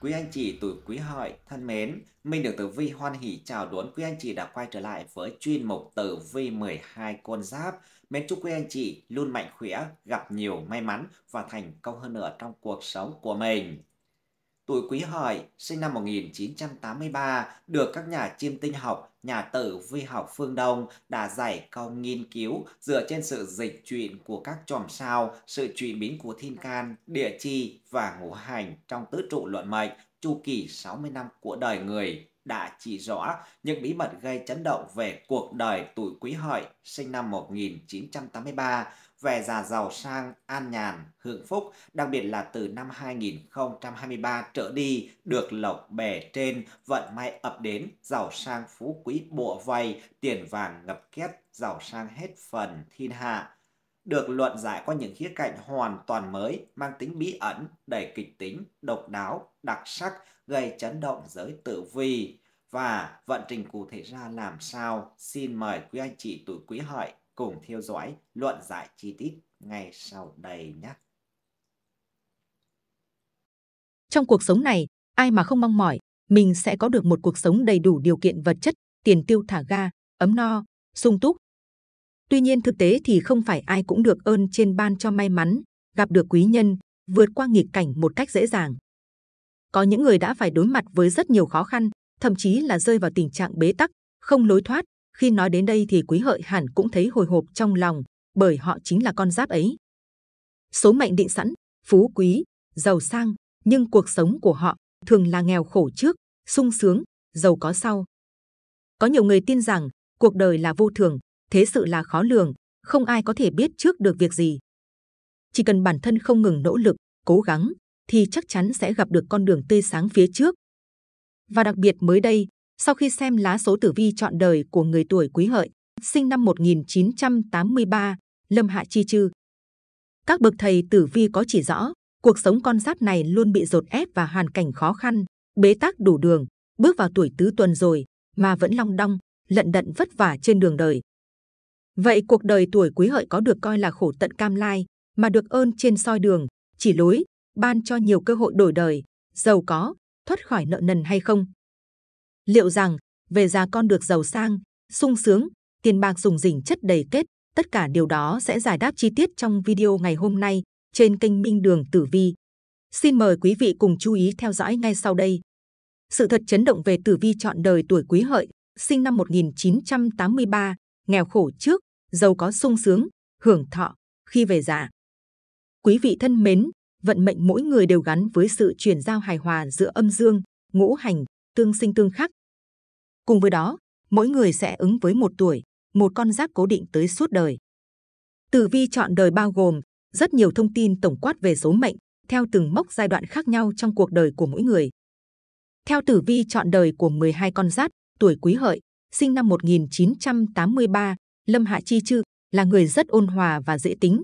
Quý anh chị tuổi quý hợi thân mến, mình được Tử Vi hoan hỷ chào đón quý anh chị đã quay trở lại với chuyên mục Tử Vi 12 con giáp. Mến chúc quý anh chị luôn mạnh khỏe, gặp nhiều may mắn và thành công hơn nữa trong cuộc sống của mình. Tuổi Quý Hợi, sinh năm 1983, được các nhà chiêm tinh học, nhà tử vi học phương Đông đã giải công nghiên cứu dựa trên sự dịch chuyển của các chòm sao, sự chuyển biến của thiên can, địa chi và ngũ hành trong tứ trụ luận mệnh, chu kỳ 60 năm của đời người. Đã chỉ rõ những bí mật gây chấn động về cuộc đời tuổi Quý Hợi sinh năm 1983 về già giàu sang, an nhàn, hưởng phúc, đặc biệt là từ năm 2023 trở đi được lộc bề trên, vận may ập đến, giàu sang phú quý bộ vây, tiền vàng ngập két, giàu sang hết phần thiên hạ. Được luận giải qua những khía cạnh hoàn toàn mới, mang tính bí ẩn, đầy kịch tính, độc đáo, đặc sắc, gây chấn động giới tử vi. Và vận trình cụ thể ra làm sao? Xin mời quý anh chị tuổi quý hợi cùng theo dõi luận giải chi tiết ngay sau đây nhé. Trong cuộc sống này, ai mà không mong mỏi, mình sẽ có được một cuộc sống đầy đủ điều kiện vật chất, tiền tiêu thả ga, ấm no, sung túc. Tuy nhiên thực tế thì không phải ai cũng được ơn trên ban cho may mắn, gặp được quý nhân, vượt qua nghịch cảnh một cách dễ dàng. Có những người đã phải đối mặt với rất nhiều khó khăn, thậm chí là rơi vào tình trạng bế tắc, không lối thoát, khi nói đến đây thì quý hợi hẳn cũng thấy hồi hộp trong lòng, bởi họ chính là con giáp ấy. Số mệnh định sẵn, phú quý, giàu sang, nhưng cuộc sống của họ thường là nghèo khổ trước, sung sướng, giàu có sau. Có nhiều người tin rằng cuộc đời là vô thường, thế sự là khó lường, không ai có thể biết trước được việc gì. Chỉ cần bản thân không ngừng nỗ lực, cố gắng, thì chắc chắn sẽ gặp được con đường tươi sáng phía trước. Và đặc biệt mới đây, sau khi xem lá số tử vi chọn đời của người tuổi Quý Hợi, sinh năm 1983, Lâm Hạ Chi Chư. Các bậc thầy tử vi có chỉ rõ, cuộc sống con giáp này luôn bị dột ép và hoàn cảnh khó khăn, bế tắc đủ đường, bước vào tuổi tứ tuần rồi mà vẫn long đong, lận đận vất vả trên đường đời. Vậy cuộc đời tuổi Quý Hợi có được coi là khổ tận cam lai, mà được ơn trên soi đường, chỉ lối, ban cho nhiều cơ hội đổi đời, giàu có, thoát khỏi nợ nần hay không? Liệu rằng về già con được giàu sang, sung sướng, tiền bạc dùng rỉnh chất đầy kết, tất cả điều đó sẽ giải đáp chi tiết trong video ngày hôm nay trên kênh Minh Đường Tử Vi. Xin mời quý vị cùng chú ý theo dõi ngay sau đây. Sự thật chấn động về tử vi chọn đời tuổi Quý Hợi, sinh năm 1983, nghèo khổ trước, giàu có sung sướng, hưởng thọ khi về già. Quý vị thân mến, vận mệnh mỗi người đều gắn với sự chuyển giao hài hòa giữa âm dương, ngũ hành, tương sinh tương khắc, Cùng với đó, mỗi người sẽ ứng với một tuổi, một con giáp cố định tới suốt đời. Tử vi chọn đời bao gồm rất nhiều thông tin tổng quát về số mệnh theo từng mốc giai đoạn khác nhau trong cuộc đời của mỗi người. Theo tử vi chọn đời của 12 con giáp tuổi Quý Hợi, sinh năm 1983, Lâm Hạ Chi trư là người rất ôn hòa và dễ tính.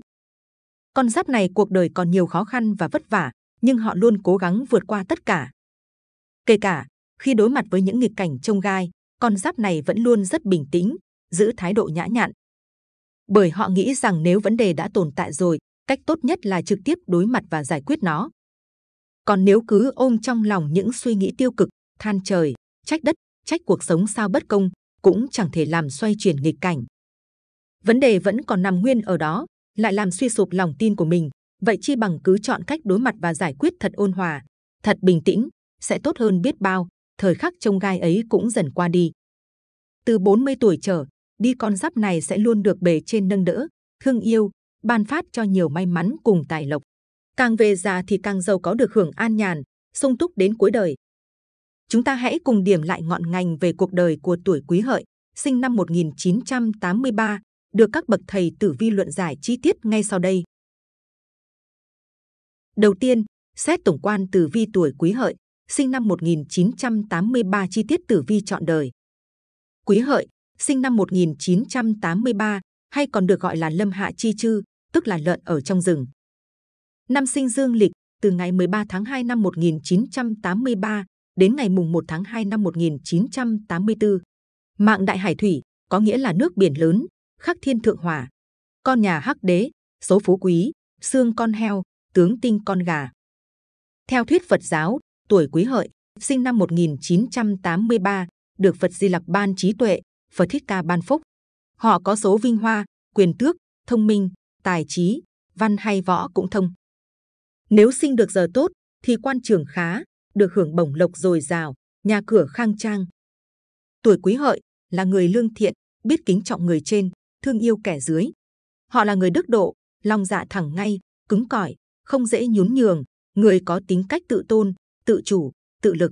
Con giáp này cuộc đời còn nhiều khó khăn và vất vả, nhưng họ luôn cố gắng vượt qua tất cả. Kể cả khi đối mặt với những nghịch cảnh trông gai, con giáp này vẫn luôn rất bình tĩnh, giữ thái độ nhã nhặn. Bởi họ nghĩ rằng nếu vấn đề đã tồn tại rồi, cách tốt nhất là trực tiếp đối mặt và giải quyết nó. Còn nếu cứ ôm trong lòng những suy nghĩ tiêu cực, than trời, trách đất, trách cuộc sống sao bất công, cũng chẳng thể làm xoay chuyển nghịch cảnh. Vấn đề vẫn còn nằm nguyên ở đó, lại làm suy sụp lòng tin của mình. Vậy chi bằng cứ chọn cách đối mặt và giải quyết thật ôn hòa, thật bình tĩnh, sẽ tốt hơn biết bao thời khắc trông gai ấy cũng dần qua đi. Từ 40 tuổi trở, đi con giáp này sẽ luôn được bề trên nâng đỡ, thương yêu, ban phát cho nhiều may mắn cùng tài lộc. Càng về già thì càng giàu có được hưởng an nhàn, sung túc đến cuối đời. Chúng ta hãy cùng điểm lại ngọn ngành về cuộc đời của tuổi Quý Hợi, sinh năm 1983, được các bậc thầy tử vi luận giải chi tiết ngay sau đây. Đầu tiên, xét tổng quan tử vi tuổi Quý Hợi, sinh năm 1983 chi tiết tử vi chọn đời. Quý Hợi, sinh năm 1983, hay còn được gọi là Lâm Hạ Chi Chư, tức là lợn ở trong rừng. Năm sinh dương lịch, từ ngày 13 tháng 2 năm 1983 đến ngày mùng 1 tháng 2 năm 1984. Mạng đại hải thủy, có nghĩa là nước biển lớn, khắc thiên thượng hỏa. Con nhà hắc đế, số phú quý, xương con heo, tướng tinh con gà. Theo thuyết Phật giáo, tuổi Quý Hợi, sinh năm 1983, được Phật Di Lặc ban trí tuệ, Phật Thích Ca ban phúc. Họ có số vinh hoa, quyền tước, thông minh, tài trí, văn hay võ cũng thông. Nếu sinh được giờ tốt, thì quan trường khá, được hưởng bổng lộc dồi dào, nhà cửa khang trang. Tuổi Quý Hợi là người lương thiện, biết kính trọng người trên, thương yêu kẻ dưới. Họ là người đức độ, lòng dạ thẳng ngay, cứng cỏi, không dễ nhún nhường, người có tính cách tự tôn, tự chủ, tự lực.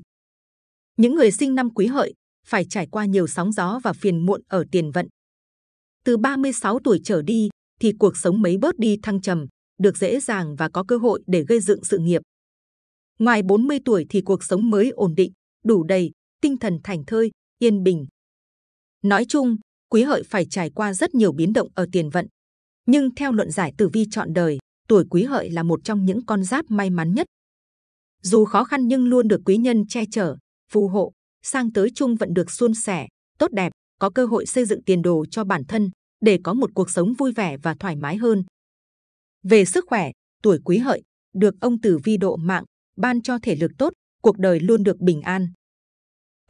Những người sinh năm Quý Hợi phải trải qua nhiều sóng gió và phiền muộn ở tiền vận. Từ 36 tuổi trở đi thì cuộc sống mấy bớt đi thăng trầm, được dễ dàng và có cơ hội để gây dựng sự nghiệp. Ngoài 40 tuổi thì cuộc sống mới ổn định, đủ đầy, tinh thần thành thơi, yên bình. Nói chung, Quý Hợi phải trải qua rất nhiều biến động ở tiền vận. Nhưng theo luận giải tử vi chọn đời, tuổi Quý Hợi là một trong những con giáp may mắn nhất. Dù khó khăn nhưng luôn được quý nhân che chở, phù hộ, sang tới chung vận được suôn sẻ, tốt đẹp, có cơ hội xây dựng tiền đồ cho bản thân để có một cuộc sống vui vẻ và thoải mái hơn. Về sức khỏe, tuổi Quý Hợi được ông Tử Vi độ mạng ban cho thể lực tốt, cuộc đời luôn được bình an.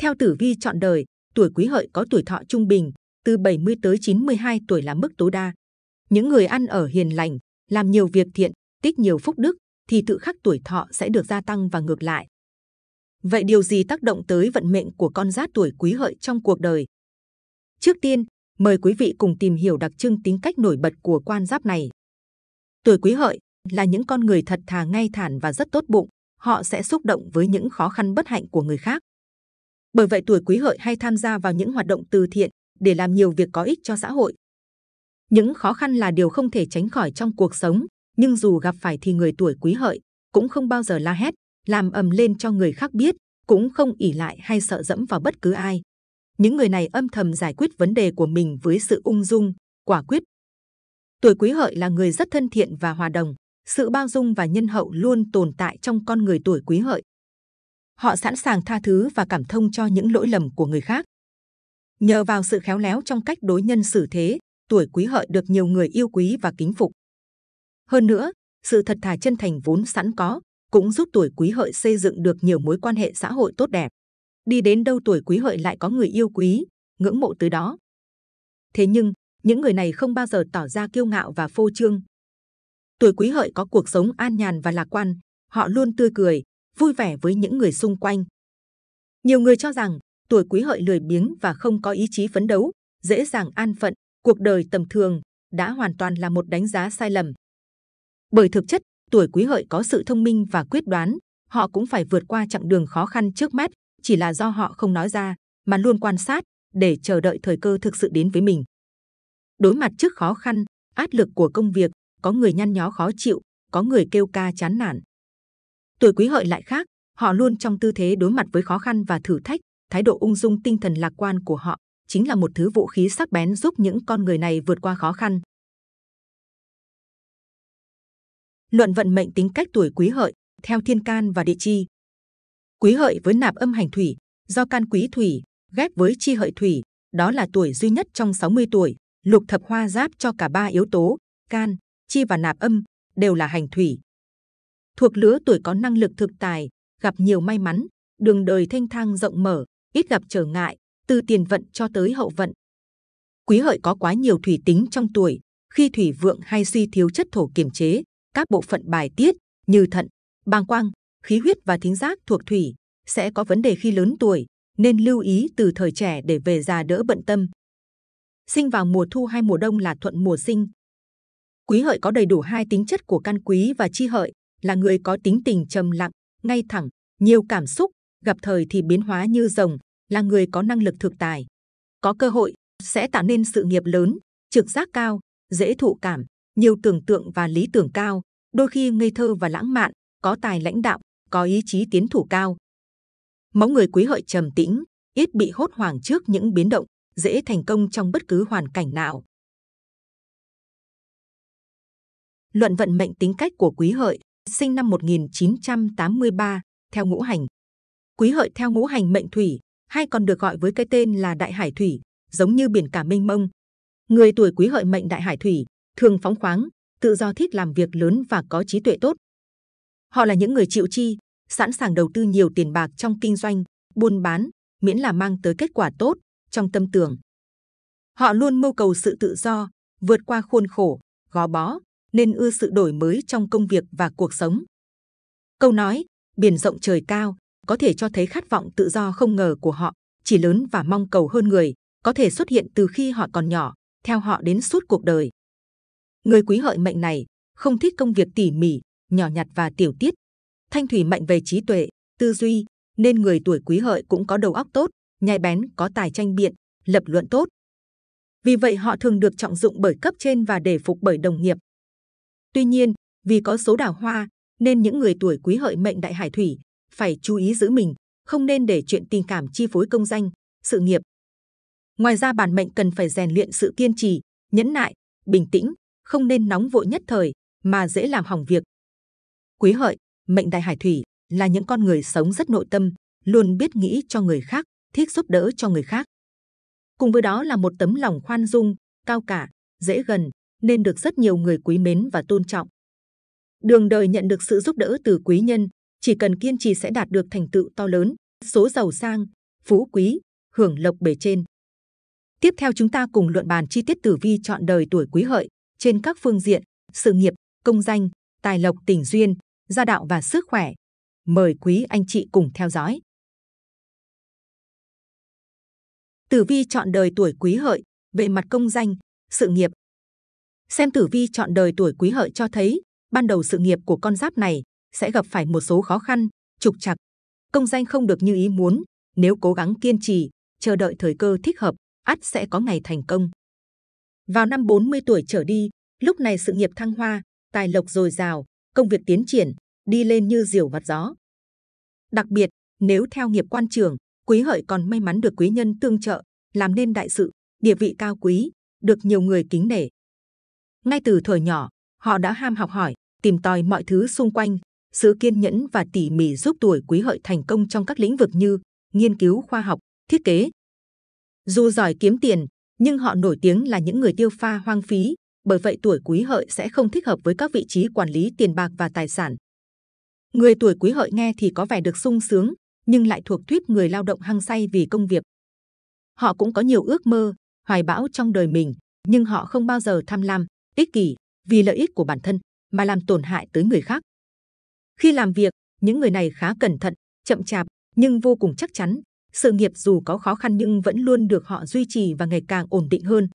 Theo Tử Vi chọn đời, tuổi Quý Hợi có tuổi thọ trung bình từ 70 tới 92 tuổi là mức tối đa. Những người ăn ở hiền lành, làm nhiều việc thiện, tích nhiều phúc đức thì tự khắc tuổi thọ sẽ được gia tăng và ngược lại. Vậy điều gì tác động tới vận mệnh của con giáp tuổi Quý Hợi trong cuộc đời? Trước tiên, mời quý vị cùng tìm hiểu đặc trưng tính cách nổi bật của quan giáp này. Tuổi Quý Hợi là những con người thật thà ngay thản và rất tốt bụng, họ sẽ xúc động với những khó khăn bất hạnh của người khác. Bởi vậy tuổi Quý Hợi hay tham gia vào những hoạt động từ thiện để làm nhiều việc có ích cho xã hội. Những khó khăn là điều không thể tránh khỏi trong cuộc sống, nhưng dù gặp phải thì người tuổi Quý Hợi cũng không bao giờ la hét, làm ầm lên cho người khác biết, cũng không ỉ lại hay sợ dẫm vào bất cứ ai. Những người này âm thầm giải quyết vấn đề của mình với sự ung dung, quả quyết. Tuổi Quý Hợi là người rất thân thiện và hòa đồng, sự bao dung và nhân hậu luôn tồn tại trong con người tuổi Quý Hợi. Họ sẵn sàng tha thứ và cảm thông cho những lỗi lầm của người khác. Nhờ vào sự khéo léo trong cách đối nhân xử thế, tuổi Quý Hợi được nhiều người yêu quý và kính phục. Hơn nữa, sự thật thà chân thành vốn sẵn có cũng giúp tuổi Quý Hợi xây dựng được nhiều mối quan hệ xã hội tốt đẹp. Đi đến đâu tuổi Quý Hợi lại có người yêu quý, ngưỡng mộ từ đó. Thế nhưng, những người này không bao giờ tỏ ra kiêu ngạo và phô trương. Tuổi Quý Hợi có cuộc sống an nhàn và lạc quan, họ luôn tươi cười, vui vẻ với những người xung quanh. Nhiều người cho rằng tuổi Quý Hợi lười biếng và không có ý chí phấn đấu, dễ dàng an phận, cuộc đời tầm thường đã hoàn toàn là một đánh giá sai lầm. Bởi thực chất, tuổi Quý Hợi có sự thông minh và quyết đoán, họ cũng phải vượt qua chặng đường khó khăn trước mắt, chỉ là do họ không nói ra, mà luôn quan sát để chờ đợi thời cơ thực sự đến với mình. Đối mặt trước khó khăn, áp lực của công việc, có người nhăn nhó khó chịu, có người kêu ca chán nản. Tuổi Quý Hợi lại khác, họ luôn trong tư thế đối mặt với khó khăn và thử thách, thái độ ung dung tinh thần lạc quan của họ chính là một thứ vũ khí sắc bén giúp những con người này vượt qua khó khăn. Luận vận mệnh tính cách tuổi Quý Hợi theo thiên can và địa chi. Quý Hợi với nạp âm hành thủy, do can quý thủy ghép với chi hợi thủy, đó là tuổi duy nhất trong 60 tuổi. Lục thập hoa giáp cho cả ba yếu tố can, chi và nạp âm đều là hành thủy. Thuộc lứa tuổi có năng lực thực tài, gặp nhiều may mắn, đường đời thanh thang rộng mở, ít gặp trở ngại, từ tiền vận cho tới hậu vận. Quý hợi có quá nhiều thủy tính trong tuổi, khi thủy vượng hay suy thiếu chất thổ kiềm chế, các bộ phận bài tiết như thận, bàng quang, khí huyết và thính giác thuộc thủy sẽ có vấn đề khi lớn tuổi, nên lưu ý từ thời trẻ để về già đỡ bận tâm. Sinh vào mùa thu hay mùa đông là thuận mùa sinh. Quý hợi có đầy đủ hai tính chất của căn quý và chi hợi, là người có tính tình trầm lặng, ngay thẳng, nhiều cảm xúc, gặp thời thì biến hóa như rồng, là người có năng lực thực tài. Có cơ hội, sẽ tạo nên sự nghiệp lớn, trực giác cao, dễ thụ cảm, nhiều tưởng tượng và lý tưởng cao, đôi khi ngây thơ và lãng mạn, có tài lãnh đạo, có ý chí tiến thủ cao. Mẫu người quý hợi trầm tĩnh, ít bị hốt hoảng trước những biến động, dễ thành công trong bất cứ hoàn cảnh nào. Luận vận mệnh tính cách của quý hợi, sinh năm 1983, theo ngũ hành. Quý hợi theo ngũ hành mệnh thủy, hay còn được gọi với cái tên là đại hải thủy, giống như biển cả mênh mông. Người tuổi quý hợi mệnh đại hải thủy, thường phóng khoáng, tự do thích làm việc lớn và có trí tuệ tốt. Họ là những người chịu chi, sẵn sàng đầu tư nhiều tiền bạc trong kinh doanh, buôn bán, miễn là mang tới kết quả tốt trong tâm tưởng. Họ luôn mưu cầu sự tự do, vượt qua khuôn khổ, gò bó, nên ưa sự đổi mới trong công việc và cuộc sống. Câu nói, biển rộng trời cao, có thể cho thấy khát vọng tự do không ngờ của họ, chỉ lớn và mong cầu hơn người, có thể xuất hiện từ khi họ còn nhỏ, theo họ đến suốt cuộc đời. Người quý hợi mệnh này không thích công việc tỉ mỉ, nhỏ nhặt và tiểu tiết. Thanh thủy mệnh về trí tuệ, tư duy, nên người tuổi quý hợi cũng có đầu óc tốt, nhạy bén, có tài tranh biện, lập luận tốt. Vì vậy họ thường được trọng dụng bởi cấp trên và để phục bởi đồng nghiệp. Tuy nhiên, vì có số đào hoa, nên những người tuổi quý hợi mệnh đại hải thủy phải chú ý giữ mình, không nên để chuyện tình cảm chi phối công danh, sự nghiệp. Ngoài ra bản mệnh cần phải rèn luyện sự kiên trì, nhẫn nại, bình tĩnh, không nên nóng vội nhất thời mà dễ làm hỏng việc. Quý hợi, mệnh đại hải thủy là những con người sống rất nội tâm, luôn biết nghĩ cho người khác, thích giúp đỡ cho người khác. Cùng với đó là một tấm lòng khoan dung, cao cả, dễ gần, nên được rất nhiều người quý mến và tôn trọng. Đường đời nhận được sự giúp đỡ từ quý nhân, chỉ cần kiên trì sẽ đạt được thành tựu to lớn, số giàu sang, phú quý, hưởng lộc bề trên. Tiếp theo chúng ta cùng luận bàn chi tiết tử vi chọn đời tuổi quý hợi trên các phương diện sự nghiệp, công danh, tài lộc, tình duyên, gia đạo và sức khỏe. Mời quý anh chị cùng theo dõi. Tử vi chọn đời tuổi quý hợi về mặt công danh, sự nghiệp. Xem tử vi chọn đời tuổi quý hợi cho thấy ban đầu sự nghiệp của con giáp này sẽ gặp phải một số khó khăn, trục trặc. Công danh không được như ý muốn, nếu cố gắng kiên trì, chờ đợi thời cơ thích hợp, ắt sẽ có ngày thành công. Vào năm 40 tuổi trở đi, lúc này sự nghiệp thăng hoa, tài lộc dồi dào, công việc tiến triển, đi lên như diều vặt gió. Đặc biệt, nếu theo nghiệp quan trường, quý hợi còn may mắn được quý nhân tương trợ, làm nên đại sự, địa vị cao quý, được nhiều người kính nể. Ngay từ thời nhỏ, họ đã ham học hỏi, tìm tòi mọi thứ xung quanh, sự kiên nhẫn và tỉ mỉ giúp tuổi quý hợi thành công trong các lĩnh vực như nghiên cứu khoa học, thiết kế. Dù giỏi kiếm tiền, nhưng họ nổi tiếng là những người tiêu pha hoang phí, bởi vậy tuổi quý hợi sẽ không thích hợp với các vị trí quản lý tiền bạc và tài sản. Người tuổi quý hợi nghe thì có vẻ được sung sướng, nhưng lại thuộc thuyết người lao động hăng say vì công việc. Họ cũng có nhiều ước mơ, hoài bão trong đời mình, nhưng họ không bao giờ tham lam, ích kỷ vì lợi ích của bản thân mà làm tổn hại tới người khác. Khi làm việc, những người này khá cẩn thận, chậm chạp nhưng vô cùng chắc chắn. Sự nghiệp dù có khó khăn nhưng vẫn luôn được họ duy trì và ngày càng ổn định hơn.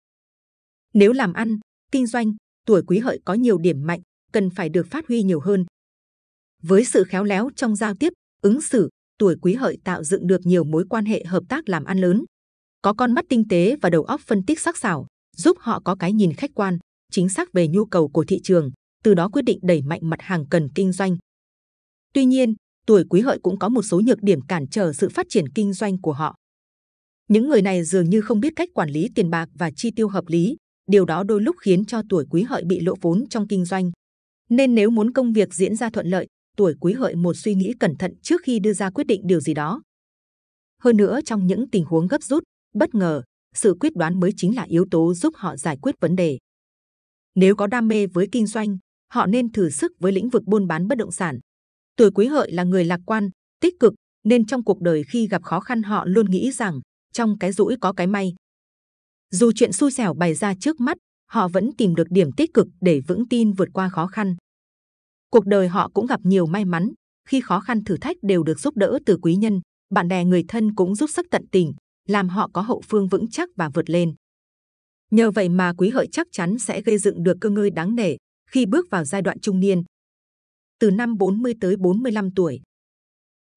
Nếu làm ăn, kinh doanh, tuổi quý hợi có nhiều điểm mạnh, cần phải được phát huy nhiều hơn. Với sự khéo léo trong giao tiếp, ứng xử, tuổi quý hợi tạo dựng được nhiều mối quan hệ hợp tác làm ăn lớn. Có con mắt tinh tế và đầu óc phân tích sắc sảo, giúp họ có cái nhìn khách quan, chính xác về nhu cầu của thị trường, từ đó quyết định đẩy mạnh mặt hàng cần kinh doanh. Tuy nhiên, tuổi quý hợi cũng có một số nhược điểm cản trở sự phát triển kinh doanh của họ. Những người này dường như không biết cách quản lý tiền bạc và chi tiêu hợp lý, điều đó đôi lúc khiến cho tuổi quý hợi bị lộ vốn trong kinh doanh. Nên nếu muốn công việc diễn ra thuận lợi, tuổi quý hợi một suy nghĩ cẩn thận trước khi đưa ra quyết định điều gì đó. Hơn nữa trong những tình huống gấp rút, bất ngờ, sự quyết đoán mới chính là yếu tố giúp họ giải quyết vấn đề. Nếu có đam mê với kinh doanh, họ nên thử sức với lĩnh vực buôn bán bất động sản. Tuổi quý hợi là người lạc quan, tích cực, nên trong cuộc đời khi gặp khó khăn họ luôn nghĩ rằng trong cái rủi có cái may. Dù chuyện xui xẻo bày ra trước mắt, họ vẫn tìm được điểm tích cực để vững tin vượt qua khó khăn. Cuộc đời họ cũng gặp nhiều may mắn, khi khó khăn thử thách đều được giúp đỡ từ quý nhân, bạn bè người thân cũng giúp sức tận tình, làm họ có hậu phương vững chắc và vượt lên. Nhờ vậy mà quý hợi chắc chắn sẽ gây dựng được cơ ngơi đáng nể khi bước vào giai đoạn trung niên. Từ năm 40 tới 45 tuổi.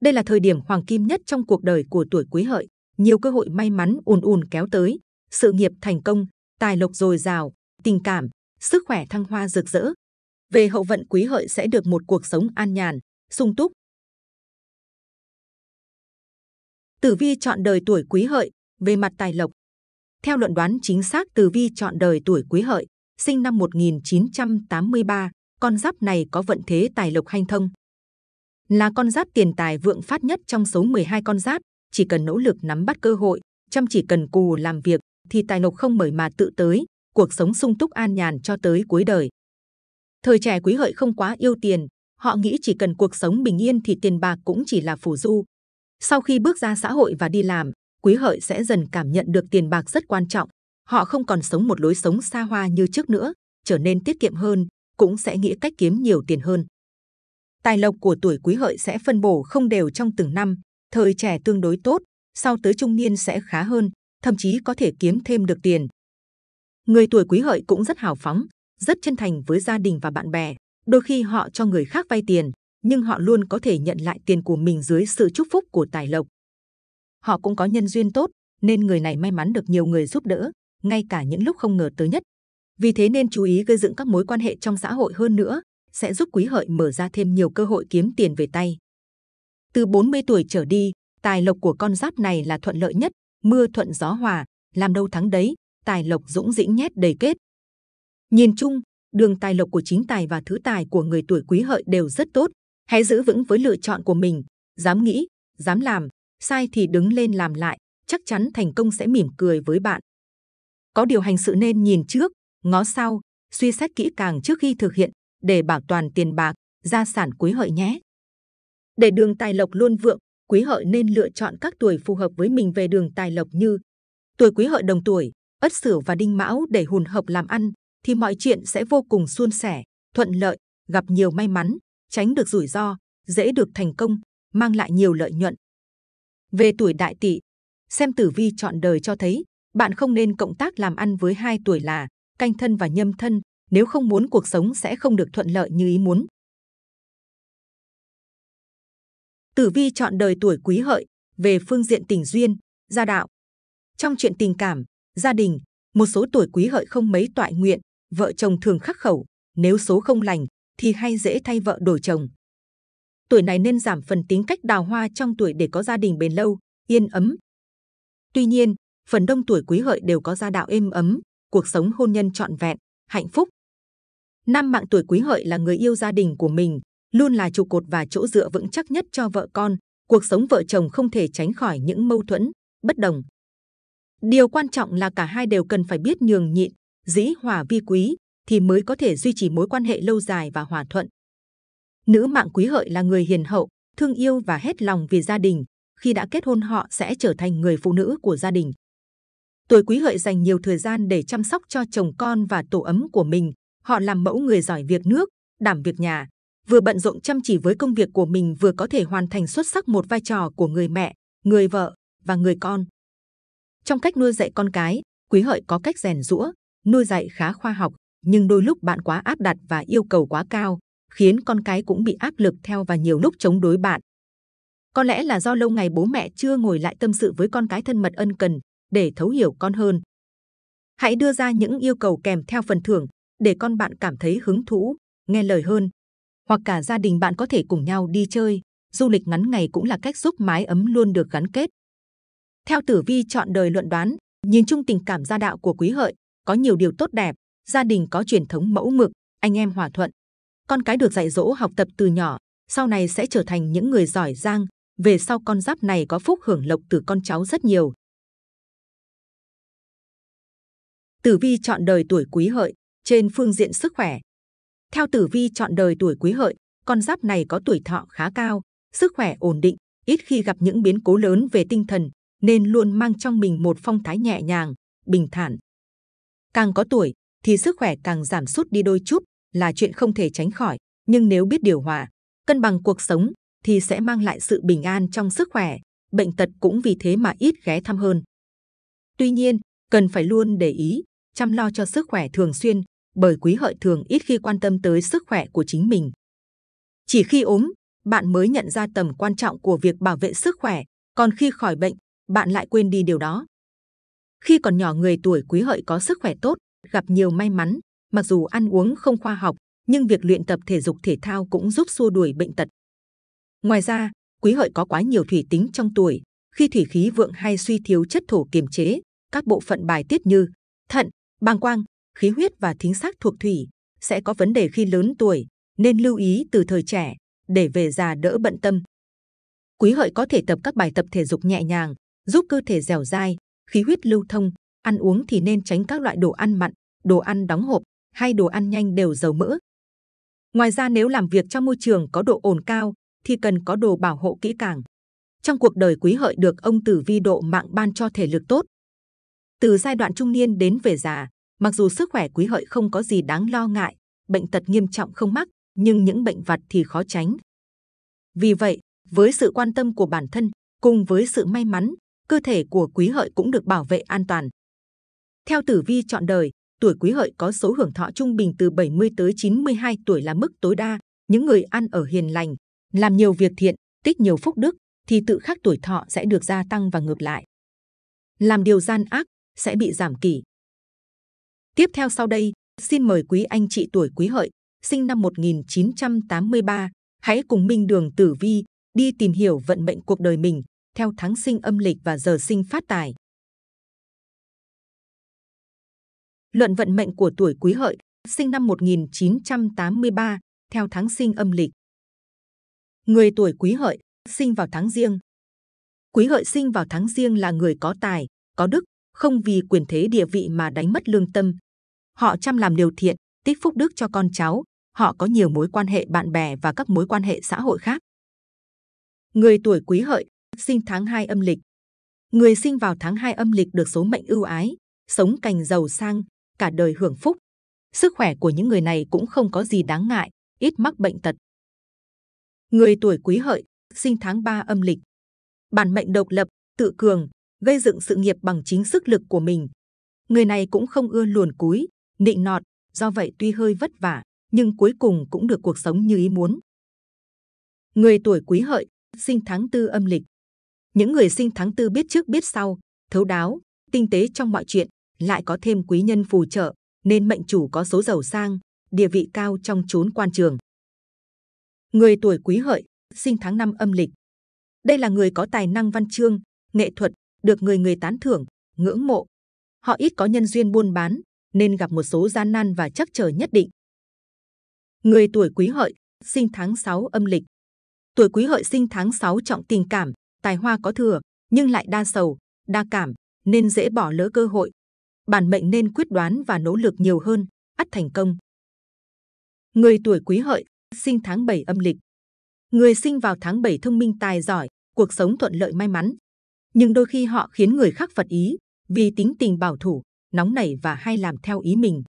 Đây là thời điểm hoàng kim nhất trong cuộc đời của tuổi quý hợi, nhiều cơ hội may mắn ùn ùn kéo tới, sự nghiệp thành công, tài lộc dồi dào, tình cảm, sức khỏe thăng hoa rực rỡ. Về hậu vận quý hợi sẽ được một cuộc sống an nhàn, sung túc. Tử vi chọn đời tuổi quý hợi, về mặt tài lộc. Theo luận đoán chính xác Tử vi chọn đời tuổi quý hợi, sinh năm 1983, con giáp này có vận thế tài lộc hanh thông. Là con giáp tiền tài vượng phát nhất trong số 12 con giáp, chỉ cần nỗ lực nắm bắt cơ hội, chăm chỉ cần cù làm việc, thì tài lộc không mời mà tự tới, cuộc sống sung túc an nhàn cho tới cuối đời. Thời trẻ quý hợi không quá yêu tiền, Họ nghĩ chỉ cần cuộc sống bình yên thì tiền bạc cũng chỉ là phù du. Sau khi bước ra xã hội và đi làm, quý hợi sẽ dần cảm nhận được tiền bạc rất quan trọng. Họ không còn sống một lối sống xa hoa như trước nữa, trở nên tiết kiệm hơn, cũng sẽ nghĩ cách kiếm nhiều tiền hơn. Tài lộc của tuổi quý hợi sẽ phân bổ không đều trong từng năm, thời trẻ tương đối tốt, sau tới trung niên sẽ khá hơn, thậm chí có thể kiếm thêm được tiền. Người tuổi quý hợi cũng rất hào phóng, rất chân thành với gia đình và bạn bè. Đôi khi họ cho người khác vay tiền, nhưng họ luôn có thể nhận lại tiền của mình dưới sự chúc phúc của tài lộc. Họ cũng có nhân duyên tốt, nên người này may mắn được nhiều người giúp đỡ, ngay cả những lúc không ngờ tới nhất. Vì thế nên chú ý gây dựng các mối quan hệ trong xã hội hơn nữa, sẽ giúp quý hợi mở ra thêm nhiều cơ hội kiếm tiền về tay. Từ 40 tuổi trở đi, tài lộc của con giáp này là thuận lợi nhất, mưa thuận gió hòa, làm đâu thắng đấy, tài lộc dũng dĩnh nhét đầy kết. Nhìn chung, đường tài lộc của chính tài và thứ tài của người tuổi quý hợi đều rất tốt. Hãy giữ vững với lựa chọn của mình, dám nghĩ, dám làm, sai thì đứng lên làm lại, chắc chắn thành công sẽ mỉm cười với bạn. Có điều hành sự nên nhìn trước, ngó sau, suy xét kỹ càng trước khi thực hiện để bảo toàn tiền bạc, gia sản quý hợi nhé. Để đường tài lộc luôn vượng, quý hợi nên lựa chọn các tuổi phù hợp với mình về đường tài lộc như tuổi quý hợi đồng tuổi, ất sửu và đinh mão để hùn hợp làm ăn, thì mọi chuyện sẽ vô cùng suôn sẻ, thuận lợi, gặp nhiều may mắn, tránh được rủi ro, dễ được thành công, mang lại nhiều lợi nhuận. Về tuổi đại tỵ, xem tử vi chọn đời cho thấy bạn không nên cộng tác làm ăn với hai tuổi là canh thân và nhâm thân nếu không muốn cuộc sống sẽ không được thuận lợi như ý muốn. Tử vi chọn đời tuổi quý hợi về phương diện tình duyên, gia đạo. Trong chuyện tình cảm, gia đình, một số tuổi quý hợi không mấy toại nguyện, vợ chồng thường khắc khẩu, nếu số không lành thì hay dễ thay vợ đổi chồng. Tuổi này nên giảm phần tính cách đào hoa trong tuổi để có gia đình bền lâu, yên ấm. Tuy nhiên, phần đông tuổi quý hợi đều có gia đạo êm ấm, cuộc sống hôn nhân trọn vẹn, hạnh phúc. Năm mạng tuổi quý hợi là người yêu gia đình của mình, luôn là trụ cột và chỗ dựa vững chắc nhất cho vợ con. Cuộc sống vợ chồng không thể tránh khỏi những mâu thuẫn, bất đồng. Điều quan trọng là cả hai đều cần phải biết nhường nhịn, dĩ hòa vi quý, thì mới có thể duy trì mối quan hệ lâu dài và hòa thuận. Nữ mạng quý hợi là người hiền hậu, thương yêu và hết lòng vì gia đình. Khi đã kết hôn họ sẽ trở thành người phụ nữ của gia đình. Tuổi quý hợi dành nhiều thời gian để chăm sóc cho chồng con và tổ ấm của mình. Họ làm mẫu người giỏi việc nước, đảm việc nhà, vừa bận rộn chăm chỉ với công việc của mình vừa có thể hoàn thành xuất sắc một vai trò của người mẹ, người vợ và người con. Trong cách nuôi dạy con cái, quý hợi có cách rèn rũa, nuôi dạy khá khoa học, nhưng đôi lúc bạn quá áp đặt và yêu cầu quá cao, khiến con cái cũng bị áp lực theo và nhiều lúc chống đối bạn. Có lẽ là do lâu ngày bố mẹ chưa ngồi lại tâm sự với con cái thân mật ân cần để thấu hiểu con hơn. Hãy đưa ra những yêu cầu kèm theo phần thưởng để con bạn cảm thấy hứng thú, nghe lời hơn. Hoặc cả gia đình bạn có thể cùng nhau đi chơi, du lịch ngắn ngày cũng là cách giúp mái ấm luôn được gắn kết. Theo tử vi chọn đời luận đoán, nhìn chung tình cảm gia đạo của quý hợi có nhiều điều tốt đẹp, gia đình có truyền thống mẫu mực, anh em hòa thuận. Con cái được dạy dỗ học tập từ nhỏ, sau này sẽ trở thành những người giỏi giang. Về sau con giáp này có phúc hưởng lộc từ con cháu rất nhiều. Tử vi chọn đời tuổi quý hợi trên phương diện sức khỏe. Theo tử vi chọn đời tuổi quý hợi, con giáp này có tuổi thọ khá cao, sức khỏe ổn định, ít khi gặp những biến cố lớn về tinh thần, nên luôn mang trong mình một phong thái nhẹ nhàng, bình thản. Càng có tuổi thì sức khỏe càng giảm sút đi đôi chút là chuyện không thể tránh khỏi. Nhưng nếu biết điều hòa, cân bằng cuộc sống thì sẽ mang lại sự bình an trong sức khỏe. Bệnh tật cũng vì thế mà ít ghé thăm hơn. Tuy nhiên, cần phải luôn để ý, chăm lo cho sức khỏe thường xuyên, bởi quý hợi thường ít khi quan tâm tới sức khỏe của chính mình. Chỉ khi ốm, bạn mới nhận ra tầm quan trọng của việc bảo vệ sức khỏe, còn khi khỏi bệnh, bạn lại quên đi điều đó. Khi còn nhỏ người tuổi quý hợi có sức khỏe tốt, gặp nhiều may mắn, mặc dù ăn uống không khoa học, nhưng việc luyện tập thể dục thể thao cũng giúp xua đuổi bệnh tật. Ngoài ra, quý hợi có quá nhiều thủy tính trong tuổi, khi thủy khí vượng hay suy thiếu chất thổ kiềm chế, các bộ phận bài tiết như thận, bàng quang, khí huyết và thính xác thuộc thủy sẽ có vấn đề khi lớn tuổi, nên lưu ý từ thời trẻ để về già đỡ bận tâm. Quý hợi có thể tập các bài tập thể dục nhẹ nhàng, giúp cơ thể dẻo dai, khí huyết lưu thông. Ăn uống thì nên tránh các loại đồ ăn mặn, đồ ăn đóng hộp hay đồ ăn nhanh đều dầu mỡ. Ngoài ra nếu làm việc trong môi trường có độ ồn cao thì cần có đồ bảo hộ kỹ càng. Trong cuộc đời quý hợi được ông Tử Vi độ mạng ban cho thể lực tốt. Từ giai đoạn trung niên đến về già, mặc dù sức khỏe quý hợi không có gì đáng lo ngại, bệnh tật nghiêm trọng không mắc, nhưng những bệnh vặt thì khó tránh. Vì vậy, với sự quan tâm của bản thân, cùng với sự may mắn, cơ thể của quý hợi cũng được bảo vệ an toàn. Theo tử vi chọn đời, tuổi quý hợi có số hưởng thọ trung bình từ 70 tới 92 tuổi là mức tối đa. Những người ăn ở hiền lành, làm nhiều việc thiện, tích nhiều phúc đức, thì tự khắc tuổi thọ sẽ được gia tăng và ngược lại. Làm điều gian ác sẽ bị giảm kỷ. Tiếp theo sau đây, xin mời quý anh chị tuổi quý hợi, sinh năm 1983, hãy cùng Minh Đường Tử Vi đi tìm hiểu vận mệnh cuộc đời mình theo tháng sinh âm lịch và giờ sinh phát tài. Luận vận mệnh của tuổi Quý Hợi, sinh năm 1983, theo tháng sinh âm lịch. Người tuổi Quý Hợi, sinh vào tháng riêng. Quý Hợi sinh vào tháng riêng là người có tài, có đức, không vì quyền thế địa vị mà đánh mất lương tâm. Họ chăm làm điều thiện, tích phúc đức cho con cháu. Họ có nhiều mối quan hệ bạn bè và các mối quan hệ xã hội khác. Người tuổi Quý Hợi, sinh tháng 2 âm lịch. Người sinh vào tháng 2 âm lịch được số mệnh ưu ái, sống cành giàu sang, cả đời hưởng phúc. Sức khỏe của những người này cũng không có gì đáng ngại, ít mắc bệnh tật. Người tuổi Quý Hợi, sinh tháng 3 âm lịch. Bản mệnh độc lập, tự cường, gây dựng sự nghiệp bằng chính sức lực của mình. Người này cũng không ưa luồn cúi, nịnh nọt, do vậy tuy hơi vất vả, nhưng cuối cùng cũng được cuộc sống như ý muốn. Người tuổi Quý Hợi, sinh tháng tư âm lịch. Những người sinh tháng tư biết trước biết sau, thấu đáo, tinh tế trong mọi chuyện, lại có thêm quý nhân phù trợ, nên mệnh chủ có số giàu sang, địa vị cao trong chốn quan trường. Người tuổi Quý Hợi, sinh tháng năm âm lịch. Đây là người có tài năng văn chương, nghệ thuật, được người người tán thưởng, ngưỡng mộ. Họ ít có nhân duyên buôn bán, nên gặp một số gian nan và chắc trở nhất định. Người tuổi Quý Hợi, sinh tháng 6 âm lịch. Tuổi Quý Hợi sinh tháng 6 trọng tình cảm, tài hoa có thừa, nhưng lại đa sầu, đa cảm, nên dễ bỏ lỡ cơ hội. Bản mệnh nên quyết đoán và nỗ lực nhiều hơn, ắt thành công. Người tuổi Quý Hợi, sinh tháng 7 âm lịch. Người sinh vào tháng 7 thông minh tài giỏi, cuộc sống thuận lợi may mắn. Nhưng đôi khi họ khiến người khác phật ý, vì tính tình bảo thủ, nóng nảy và hay làm theo ý mình.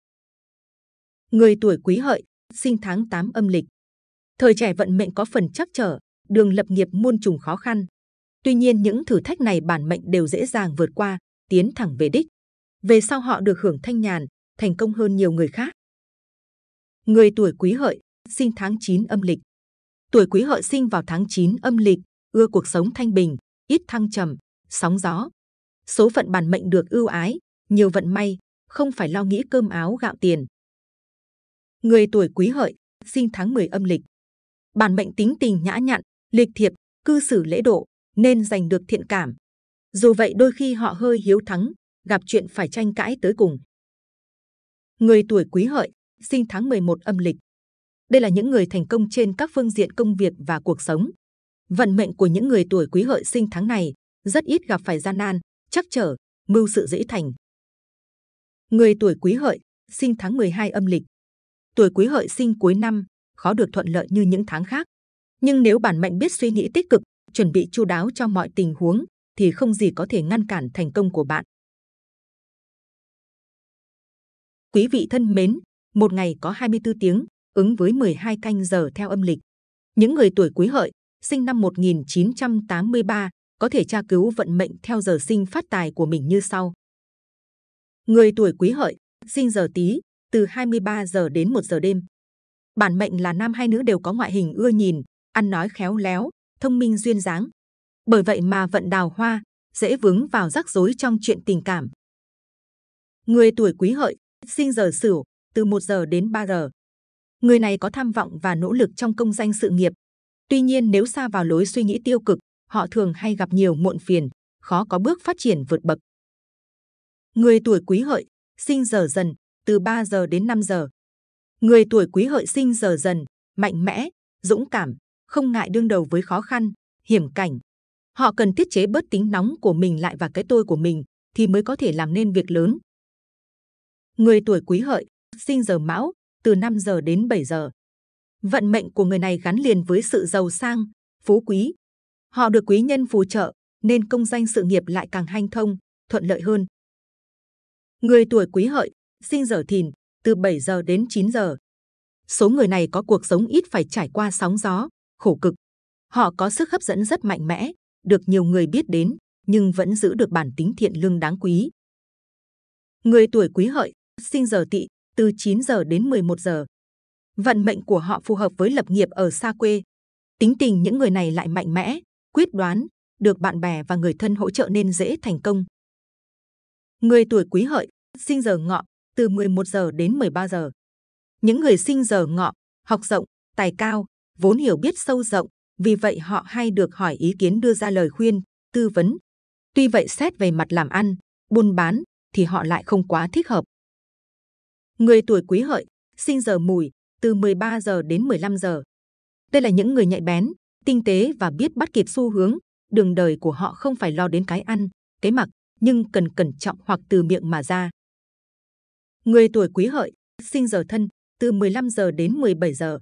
Người tuổi Quý Hợi, sinh tháng 8 âm lịch. Thời trẻ vận mệnh có phần chắc trở, đường lập nghiệp muôn trùng khó khăn. Tuy nhiên những thử thách này bản mệnh đều dễ dàng vượt qua, tiến thẳng về đích. Về sau họ được hưởng thanh nhàn, thành công hơn nhiều người khác. Người tuổi Quý Hợi, sinh tháng 9 âm lịch. Tuổi Quý Hợi sinh vào tháng 9 âm lịch, ưa cuộc sống thanh bình, ít thăng trầm, sóng gió. Số phận bản mệnh được ưu ái, nhiều vận may, không phải lo nghĩ cơm áo gạo tiền. Người tuổi Quý Hợi, sinh tháng 10 âm lịch. Bản mệnh tính tình nhã nhặn, lịch thiệp, cư xử lễ độ, nên giành được thiện cảm. Dù vậy đôi khi họ hơi hiếu thắng, gặp chuyện phải tranh cãi tới cùng. Người tuổi Quý Hợi, sinh tháng 11 âm lịch. Đây là những người thành công trên các phương diện công việc và cuộc sống. Vận mệnh của những người tuổi Quý Hợi sinh tháng này rất ít gặp phải gian nan, chắc trở, mưu sự dễ thành. Người tuổi Quý Hợi sinh tháng 12 âm lịch. Tuổi Quý Hợi sinh cuối năm, khó được thuận lợi như những tháng khác. Nhưng nếu bản mệnh biết suy nghĩ tích cực, chuẩn bị chu đáo cho mọi tình huống, thì không gì có thể ngăn cản thành công của bạn. Quý vị thân mến, một ngày có 24 tiếng, ứng với 12 canh giờ theo âm lịch. Những người tuổi Quý Hợi, sinh năm 1983, có thể tra cứu vận mệnh theo giờ sinh phát tài của mình như sau. Người tuổi Quý Hợi, sinh giờ Tý, từ 23 giờ đến 1 giờ đêm. Bản mệnh là nam hay nữ đều có ngoại hình ưa nhìn, ăn nói khéo léo, thông minh duyên dáng. Bởi vậy mà vận đào hoa, dễ vướng vào rắc rối trong chuyện tình cảm. Người tuổi Quý Hợi, sinh giờ Sửu, từ 1 giờ đến 3 giờ. Người này có tham vọng và nỗ lực trong công danh sự nghiệp. Tuy nhiên nếu xa vào lối suy nghĩ tiêu cực, họ thường hay gặp nhiều muộn phiền, khó có bước phát triển vượt bậc. Người tuổi Quý Hợi, sinh giờ Dần, từ 3 giờ đến 5 giờ. Người tuổi Quý Hợi sinh giờ Dần, mạnh mẽ, dũng cảm, không ngại đương đầu với khó khăn, hiểm cảnh. Họ cần tiết chế bớt tính nóng của mình lại và cái tôi của mình thì mới có thể làm nên việc lớn. Người tuổi Quý Hợi, sinh giờ Mão, từ 5 giờ đến 7 giờ. Vận mệnh của người này gắn liền với sự giàu sang, phú quý. Họ được quý nhân phù trợ nên công danh sự nghiệp lại càng hanh thông, thuận lợi hơn. Người tuổi quý hợi, sinh giờ thìn, từ 7 giờ đến 9 giờ. Số người này có cuộc sống ít phải trải qua sóng gió, khổ cực. Họ có sức hấp dẫn rất mạnh mẽ, được nhiều người biết đến, nhưng vẫn giữ được bản tính thiện lương đáng quý. Người tuổi quý hợi, sinh giờ tỵ, từ 9 giờ đến 11 giờ. Vận mệnh của họ phù hợp với lập nghiệp ở xa quê. Tính tình những người này lại mạnh mẽ, quyết đoán, được bạn bè và người thân hỗ trợ nên dễ thành công. Người tuổi quý hợi, sinh giờ ngọ, từ 11 giờ đến 13 giờ. Những người sinh giờ ngọ, học rộng, tài cao, vốn hiểu biết sâu rộng, vì vậy họ hay được hỏi ý kiến đưa ra lời khuyên, tư vấn. Tuy vậy xét về mặt làm ăn, buôn bán thì họ lại không quá thích hợp. Người tuổi quý hợi, sinh giờ mùi, từ 13 giờ đến 15 giờ. Đây là những người nhạy bén, tinh tế và biết bắt kịp xu hướng. Đường đời của họ không phải lo đến cái ăn, cái mặc, nhưng cần cẩn trọng hoặc từ miệng mà ra. Người tuổi quý hợi, sinh giờ thân, từ 15 giờ đến 17 giờ.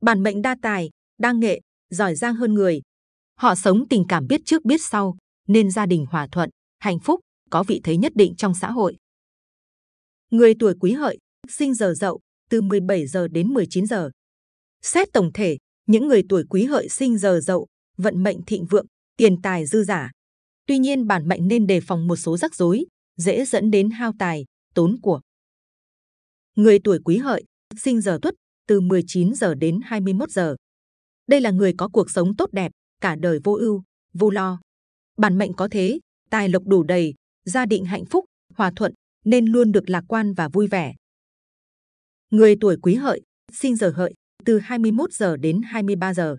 Bản mệnh đa tài, đa nghệ, giỏi giang hơn người. Họ sống tình cảm biết trước biết sau, nên gia đình hòa thuận, hạnh phúc, có vị thế nhất định trong xã hội. Người tuổi quý hợi, sinh giờ dậu, từ 17 giờ đến 19 giờ. Xét tổng thể, những người tuổi quý hợi sinh giờ dậu, vận mệnh thịnh vượng, tiền tài dư giả. Tuy nhiên bản mệnh nên đề phòng một số rắc rối, dễ dẫn đến hao tài, tốn của. Người tuổi quý hợi, sinh giờ tuất, từ 19 giờ đến 21 giờ. Đây là người có cuộc sống tốt đẹp, cả đời vô ưu, vô lo. Bản mệnh có thế, tài lộc đủ đầy, gia đình hạnh phúc, hòa thuận, nên luôn được lạc quan và vui vẻ. Người tuổi quý hợi, sinh giờ hợi, từ 21 giờ đến 23 giờ.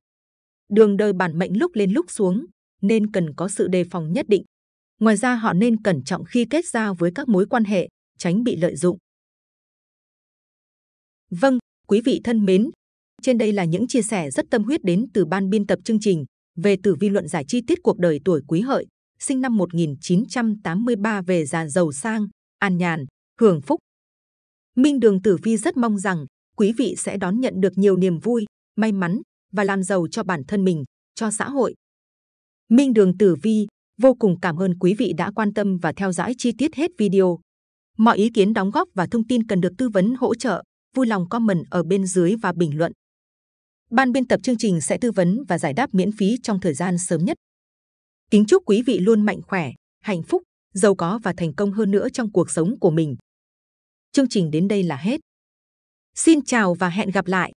Đường đời bản mệnh lúc lên lúc xuống, nên cần có sự đề phòng nhất định. Ngoài ra họ nên cẩn trọng khi kết giao với các mối quan hệ, tránh bị lợi dụng. Vâng, quý vị thân mến, trên đây là những chia sẻ rất tâm huyết đến từ ban biên tập chương trình về tử vi luận giải chi tiết cuộc đời tuổi quý hợi, sinh năm 1983 về già giàu sang, an nhàn, hưởng phúc. Minh Đường Tử Vi rất mong rằng quý vị sẽ đón nhận được nhiều niềm vui, may mắn và làm giàu cho bản thân mình, cho xã hội. Minh Đường Tử Vi vô cùng cảm ơn quý vị đã quan tâm và theo dõi chi tiết hết video. Mọi ý kiến đóng góp và thông tin cần được tư vấn hỗ trợ, vui lòng comment ở bên dưới và bình luận. Ban biên tập chương trình sẽ tư vấn và giải đáp miễn phí trong thời gian sớm nhất. Kính chúc quý vị luôn mạnh khỏe, hạnh phúc, giàu có và thành công hơn nữa trong cuộc sống của mình. Chương trình đến đây là hết. Xin chào và hẹn gặp lại!